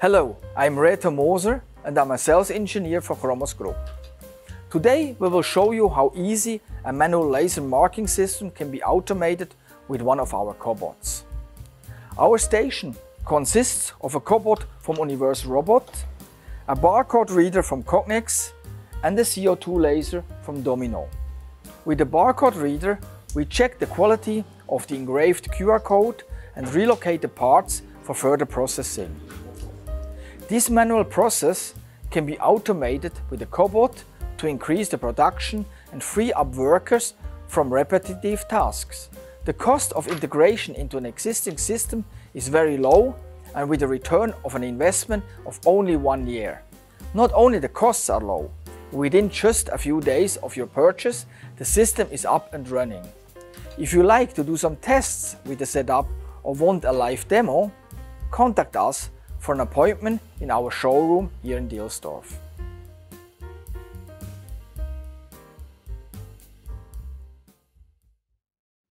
Hello, I'm Reto Moser and I'm a sales engineer for Chromos Group. Today we will show you how easy a manual laser marking system can be automated with one of our cobots. Our station consists of a cobot from Universal Robot, a barcode reader from Cognex and a CO2 laser from Domino. With the barcode reader we check the quality of the engraved QR code and relocate the parts for further processing. This manual process can be automated with a cobot to increase the production and free up workers from repetitive tasks. The cost of integration into an existing system is very low and with a return of an investment of only one year. Not only the costs are low, within just a few days of your purchase, the system is up and running. If you like to do some tests with the setup or want a live demo, contact us for an appointment in our showroom here in Dielsdorf.